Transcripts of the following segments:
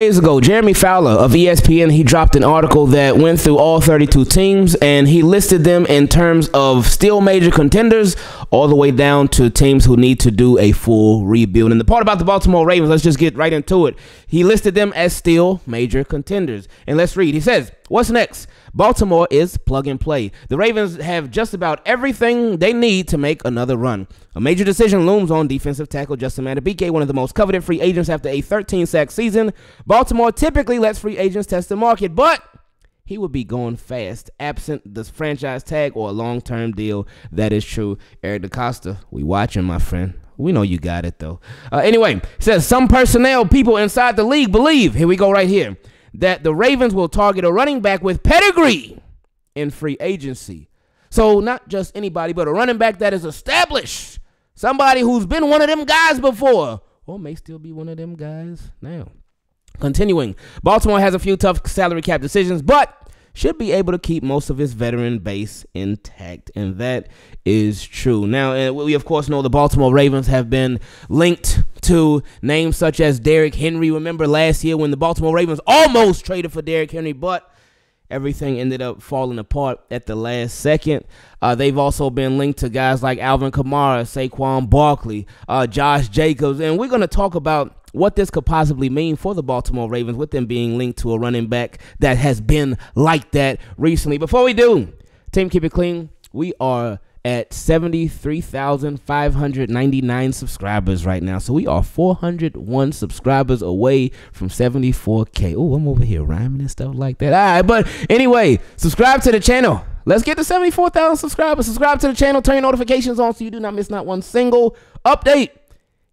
days ago, Jeremy Fowler of ESPN, he dropped an article that went through all 32 teams and he listed them in terms of still major contenders all the way down to teams who need to do a full rebuild. And the part about the Baltimore Ravens, let's just get right into it. He listed them as still major contenders. And let's read. He says, What's next? Baltimore is plug and play. The Ravens have just about everything they need to make another run. A major decision looms on defensive tackle Justin Madubuike, one of the most coveted free agents after a 13 sack season. Baltimore typically lets free agents test the market, but he would be going fast, absent the franchise tag or a long term deal. That is true. Eric DeCosta, we watching, my friend. We know you got it though. Uh, anyway, says some personnel people inside the league believe. Here we go right here that the Ravens will target a running back with pedigree in free agency. So, not just anybody, but a running back that is established. Somebody who's been one of them guys before, or may still be one of them guys now. Continuing, Baltimore has a few tough salary cap decisions, but should be able to keep most of its veteran base intact, and that is true. Now, we of course know the Baltimore Ravens have been linked to names such as Derrick Henry. Remember last year when the Baltimore Ravens almost traded for Derrick Henry, but everything ended up falling apart at the last second. Uh, they've also been linked to guys like Alvin Kamara, Saquon Barkley, uh, Josh Jacobs, and we're going to talk about what this could possibly mean for the Baltimore Ravens with them being linked to a running back that has been like that recently. Before we do, team keep it clean. We are at 73,599 subscribers right now. So we are 401 subscribers away from 74K. Oh, I'm over here rhyming and stuff like that. All right, but anyway, subscribe to the channel. Let's get to 74,000 subscribers. Subscribe to the channel, turn your notifications on so you do not miss not one single update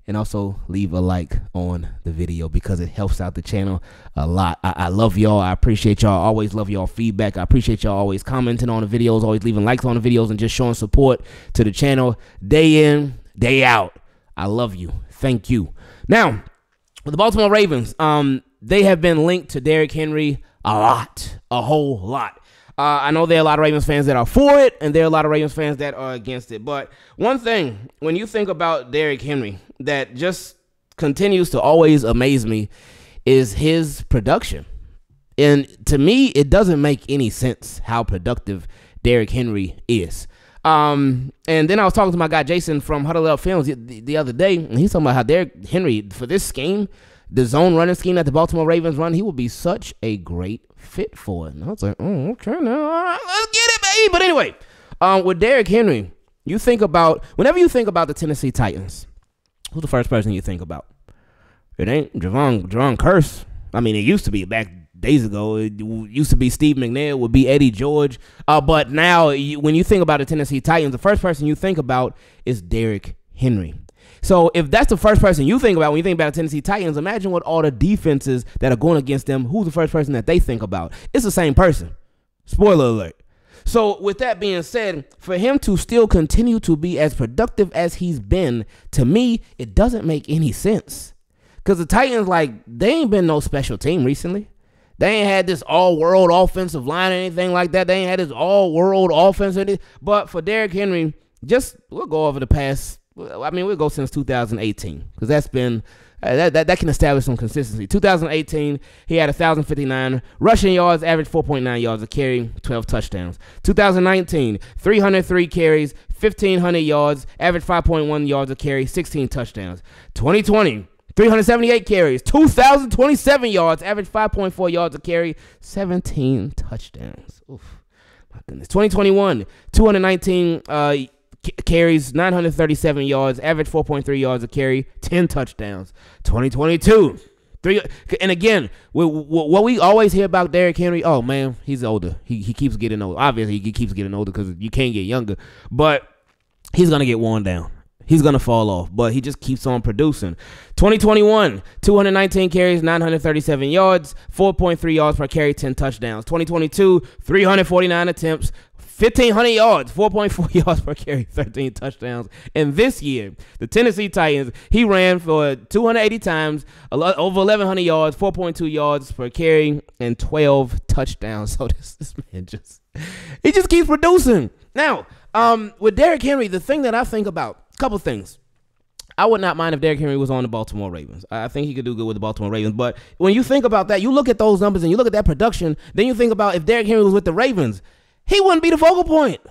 and also leave a like on the video because it helps out the channel a lot. I, I, love y'all. I appreciate y'all. always love y'all feedback. I appreciate y'all always commenting on the videos, always leaving likes on the videos, and just showing support to the channel day in, day out. I love you. Thank you. Now, with the Baltimore Ravens, um, they have been linked to Derrick Henry a lot, a whole lot. Uh, I know there are a lot of Ravens fans that are for it, and there are a lot of Ravens fans that are against it. But one thing, when you think about Derrick Henry, that just continues to always amaze me is his production. And to me, it doesn't make any sense how productive Derrick Henry is. Um, and then I was talking to my guy Jason from Huddle Up Films the, the, other day, and he's talking about how Derrick Henry for this scheme, the zone running scheme that the Baltimore Ravens run, he would be such a great fit for it. And I was like, oh, okay, now right, let's get it, baby. But anyway, um, with Derrick Henry, you think about whenever you think about the Tennessee Titans, who's the first person you think about? It ain't Jevon Jevon Kearse. I mean, it used to be back days ago. It used to be Steve McNair, would be Eddie George. Uh, but now, you, when you think about the Tennessee Titans, the first person you think about is Derrick Henry. So if that's the first person you think about when you think about the Tennessee Titans, imagine what all the defenses that are going against them, who's the first person that they think about? It's the same person. Spoiler alert. So with that being said, for him to still continue to be as productive as he's been, to me, it doesn't make any sense. Cause the Titans, like, they ain't been no special team recently. They ain't had this all world offensive line or anything like that. They ain't had this all world offense. But for Derrick Henry, just we'll go over the past I mean, we'll go since 2018 because that's been uh, that, that that can establish some consistency. 2018, he had 1,059 rushing yards, average 4.9 yards a carry, 12 touchdowns. 2019, 303 carries, 1,500 yards, average 5.1 yards a carry, 16 touchdowns. 2020. 378 carries, 2,027 yards, average 5.4 yards a carry, 17 touchdowns. Oof, my goodness. 2021, 219 uh, carries, 937 yards, average 4.3 yards a carry, 10 touchdowns. 2022. Three, and again, what we always hear about Derrick Henry, oh man, he's older. He, he keeps getting older. Obviously, he keeps getting older because you can't get younger. But he's gonna get worn down. He's gonna fall off, but he just keeps on producing. 2021, 219 carries, 937 yards, 4.3 yards per carry, 10 touchdowns. 2022, 349 attempts, 1,500 yards, 4.4 yards per carry, 13 touchdowns. And this year, the Tennessee Titans, he ran for 280 times, over 1,100 yards, 4.2 yards per carry, and 12 touchdowns. So this, this man just, he just keeps producing. Now, um, with Derrick Henry, the thing that I think about, a couple things. I would not mind if Derrick Henry was on the Baltimore Ravens. I think he could do good with the Baltimore Ravens. But when you think about that, you look at those numbers and you look at that production, then you think about if Derrick Henry was with the Ravens, he wouldn't be the focal point.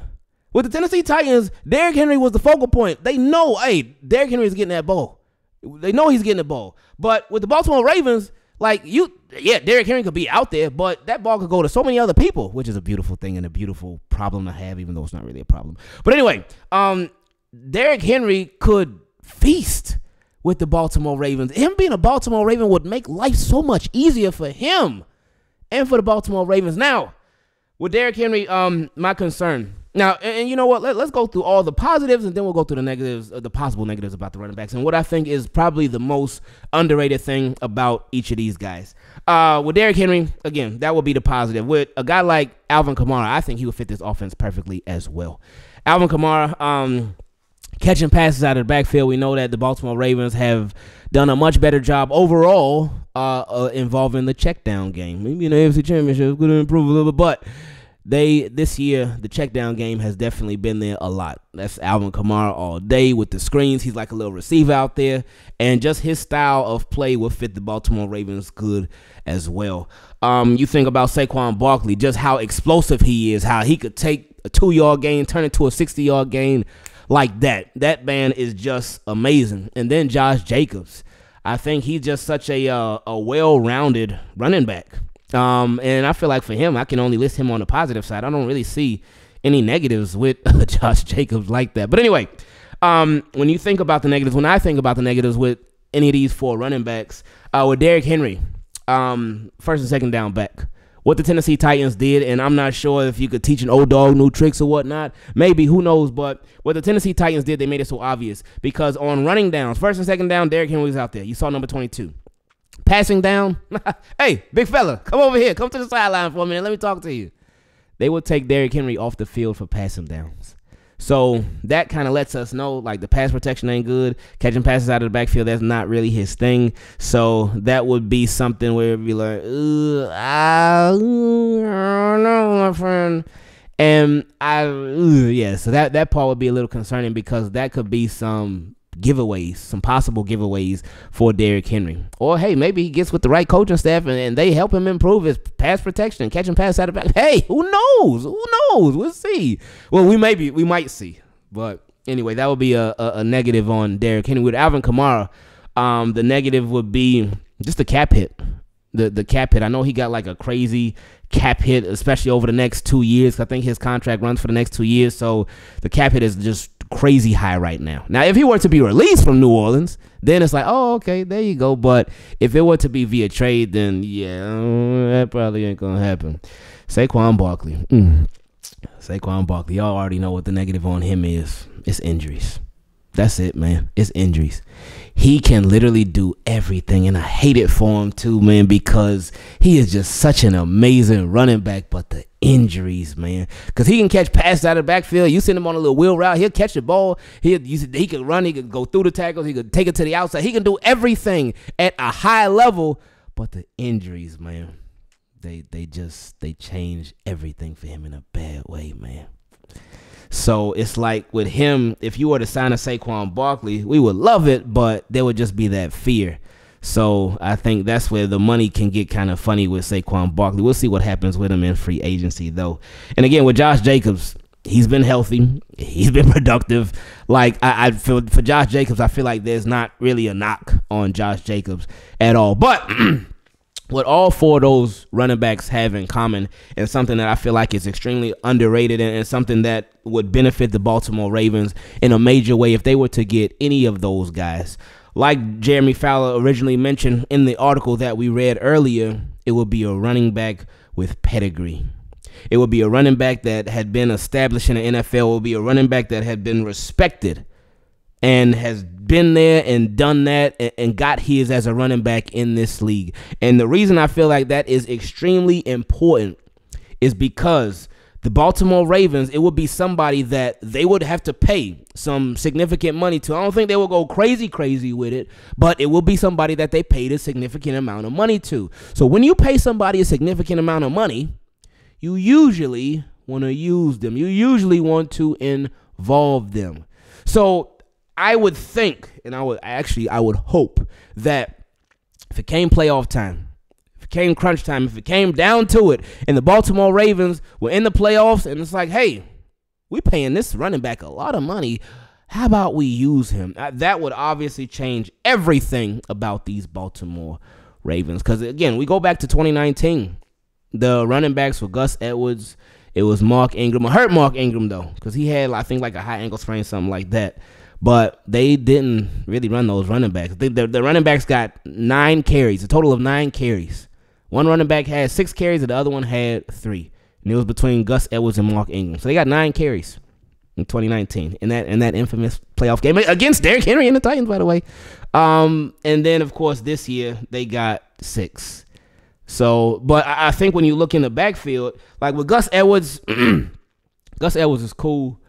With the Tennessee Titans, Derrick Henry was the focal point. They know, hey, Derrick Henry is getting that ball. They know he's getting the ball. But with the Baltimore Ravens, like you, yeah, Derrick Henry could be out there, but that ball could go to so many other people, which is a beautiful thing and a beautiful problem to have, even though it's not really a problem. But anyway, um, Derrick Henry could feast with the Baltimore Ravens. Him being a Baltimore Raven would make life so much easier for him and for the Baltimore Ravens. Now, with Derrick Henry, um, my concern now, and, and you know what? Let, us go through all the positives, and then we'll go through the negatives, uh, the possible negatives about the running backs, and what I think is probably the most underrated thing about each of these guys. Uh, with Derrick Henry, again, that would be the positive. With a guy like Alvin Kamara, I think he would fit this offense perfectly as well. Alvin Kamara, um, catching passes out of the backfield. We know that the Baltimore Ravens have done a much better job overall uh, uh, involving the check down game. Maybe in the AFC Championship could improve a little bit, but they this year the check down game has definitely been there a lot. That's Alvin Kamara all day with the screens. He's like a little receiver out there, and just his style of play will fit the Baltimore Ravens good as well. Um, you think about Saquon Barkley, just how explosive he is, how he could take a two yard gain, turn it to a sixty yard gain like that. That man is just amazing. And then Josh Jacobs, I think he's just such a uh, a well rounded running back. Um, and I feel like for him, I can only list him on the positive side. I don't really see any negatives with Josh Jacobs like that. But anyway, um, when you think about the negatives, when I think about the negatives with any of these four running backs, uh, with Derrick Henry, um, first and second down back, what the Tennessee Titans did, and I'm not sure if you could teach an old dog new tricks or whatnot. Maybe, who knows? But what the Tennessee Titans did, they made it so obvious because on running downs, first and second down, Derrick Henry was out there. You saw number 22. Passing down, hey, big fella, come over here. Come to the sideline for a minute. Let me talk to you. They would take Derrick Henry off the field for passing downs. So that kind of lets us know like the pass protection ain't good. Catching passes out of the backfield, that's not really his thing. So that would be something where be like, I, I don't know, my friend. And I, yeah, so that, that part would be a little concerning because that could be some giveaways, some possible giveaways for Derrick Henry. Or hey, maybe he gets with the right coaching staff and, and they help him improve his pass protection, catching pass out of back. Hey, who knows? Who knows? We'll see. Well, we maybe we might see. But anyway, that would be a, a, a negative on Derrick Henry. With Alvin Kamara, um, the negative would be just the cap hit. The the cap hit. I know he got like a crazy cap hit, especially over the next two years. I think his contract runs for the next two years, so the cap hit is just crazy high right now. Now, if he were to be released from New Orleans, then it's like, oh, okay, there you go. But if it were to be via trade, then yeah, that probably ain't gonna happen. Saquon Barkley, mm. Saquon Barkley, y'all already know what the negative on him is. It's injuries. That's it, man. It's injuries. He can literally do everything, and I hate it for him too, man, because he is just such an amazing running back. But the injuries, man, because he can catch passes out of the backfield. You send him on a little wheel route, he'll catch the ball. He he can run, he can go through the tackles, he can take it to the outside. He can do everything at a high level. But the injuries, man, they they just they change everything for him in a bad way, man. So it's like with him, if you were to sign a Saquon Barkley, we would love it, but there would just be that fear. So I think that's where the money can get kind of funny with Saquon Barkley. We'll see what happens with him in free agency, though. And again, with Josh Jacobs, he's been healthy. He's been productive. Like I, I feel for Josh Jacobs, I feel like there's not really a knock on Josh Jacobs at all. But what all four of those running backs have in common and something that I feel like is extremely underrated and, and, something that would benefit the Baltimore Ravens in a major way if they were to get any of those guys. Like Jeremy Fowler originally mentioned in the article that we read earlier, it would be a running back with pedigree. It would be a running back that had been established in the NFL. It would be a running back that had been respected and has been there and done that and, got his as a running back in this league. And the reason I feel like that is extremely important is because the Baltimore Ravens, it would be somebody that they would have to pay some significant money to. I don't think they will go crazy, crazy with it, but it will be somebody that they paid a significant amount of money to. So when you pay somebody a significant amount of money, you usually want to use them. You usually want to involve them. So I would think, and I would actually, I would hope that if it came playoff time, if it came crunch time, if it came down to it, and the Baltimore Ravens were in the playoffs, and it's like, hey, we're paying this running back a lot of money. How about we use him? Uh, that would obviously change everything about these Baltimore Ravens. Because again, we go back to 2019. The running backs were Gus Edwards. It was Mark Ingram. I hurt Mark Ingram though, because he had I think like a high ankle sprain, something like that. But they didn't really run those running backs. the, the running backs got nine carries, a total of nine carries. One running back had six carries, and the other one had three. And it was between Gus Edwards and Mark Ingram. So they got nine carries in 2019 in that in that infamous playoff game against Derrick Henry and the Titans, by the way. Um, and then of course this year they got six. So, but I, I think when you look in the backfield, like with Gus Edwards, Gus Edwards is cool.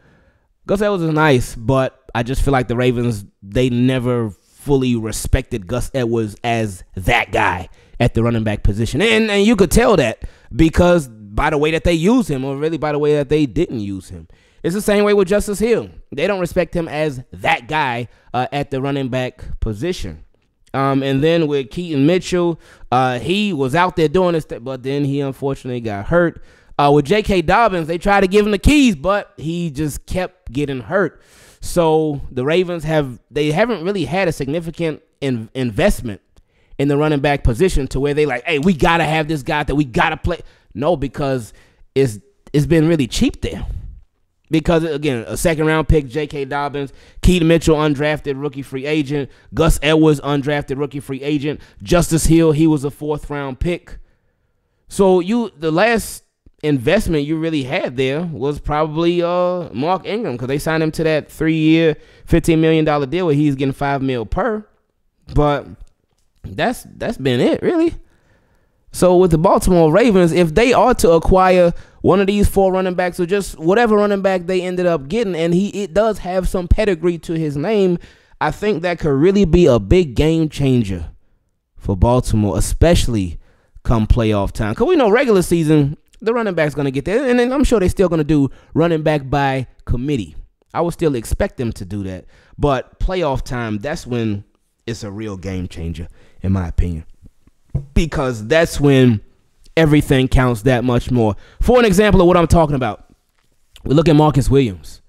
Gus Edwards is nice, but I just feel like the Ravens they never fully respected Gus Edwards as that guy at the running back position, and and you could tell that because by the way that they use him, or really by the way that they didn't use him. It's the same way with Justice Hill. They don't respect him as that guy uh, at the running back position. Um, and then with Keaton Mitchell, uh, he was out there doing this, but then he unfortunately got hurt. Uh, with J.K. Dobbins, they tried to give him the keys, but he just kept getting hurt. So the Ravens have they haven't really had a significant in, investment in the running back position to where they like, hey, we gotta have this guy that we gotta play. No, because it's it's been really cheap there. Because again, a second round pick, J.K. Dobbins, Keaton Mitchell, undrafted rookie free agent, Gus Edwards, undrafted rookie free agent, Justice Hill, he was a fourth round pick. So you the last investment you really had there was probably uh Mark Ingram because they signed him to that three year, fifteen million dollar deal where he's getting five mil per. But that's that's been it really. So with the Baltimore Ravens, if they are to acquire one of these four running backs or just whatever running back they ended up getting, and he it does have some pedigree to his name, I think that could really be a big game changer for Baltimore, especially come playoff time. Because we know regular season, the running back's going to get there. And then I'm sure they're still going to do running back by committee. I would still expect them to do that. But playoff time, that's when it's a real game changer, in my opinion because that's when everything counts that much more. For an example of what I'm talking about, we look at Marcus Williams.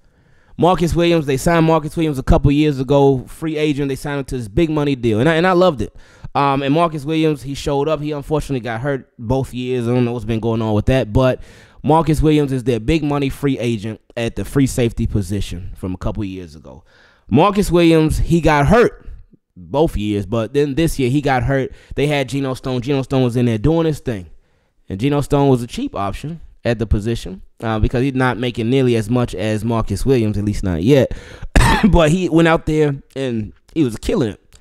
Marcus Williams, they signed Marcus Williams a couple years ago, free agent. They signed him to this big money deal, and I, and I loved it. Um, and Marcus Williams, he showed up. He unfortunately got hurt both years. I don't know what's been going on with that, but Marcus Williams is their big money free agent at the free safety position from a couple years ago. Marcus Williams, he got hurt both years, but then this year he got hurt. They had Geno Stone. Geno Stone was in there doing his thing, and Geno Stone was a cheap option at the position uh, because he's not making nearly as much as Marcus Williams, at least not yet. but he went out there and he was killing it,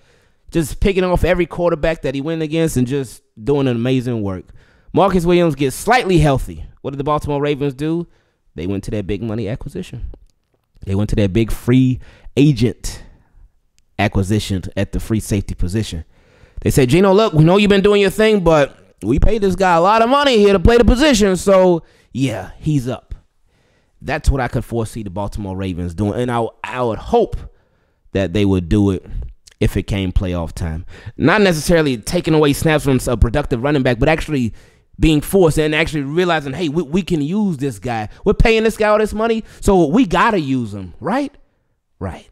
just picking off every quarterback that he went against and just doing an amazing work. Marcus Williams gets slightly healthy. What did the Baltimore Ravens do? They went to that big money acquisition. They went to that big free agent acquisition at the free safety position. They said, Geno, look, we know you've been doing your thing, but we paid this guy a lot of money here to play the position. So, yeah, he's up. That's what I could foresee the Baltimore Ravens doing. And I, I would hope that they would do it if it came playoff time. Not necessarily taking away snaps from a productive running back, but actually being forced and actually realizing, hey, we, we can use this guy. We're paying this guy all this money, so we got to use him, right? Right.